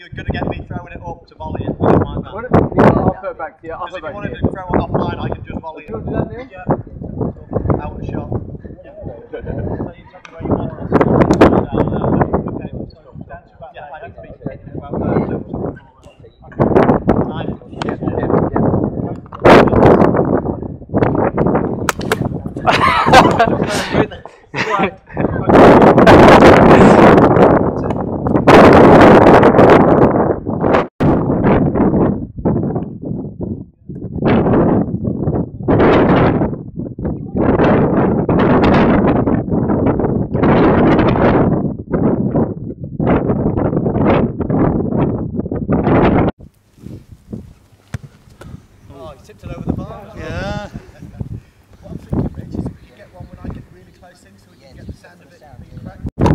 you're going to get me throwing it up to volley it. I don't mind that. What, yeah, I'll throw it back to you. I'll Because throw if it you wanted to to you. throw it offline, I can just volley Do you want to do that, Neal? Yeah. Out of shot. Yeah. So you tell me where you want it. Okay, so down to about yeah, I need to be hitting about there. So, Nine. Yeah, yeah, yeah. Right. Oh, he tipped it over the bar. Yeah. what I'm thinking, Rich, is if we could get one when I get really close in so we can get the sound of it being cracked.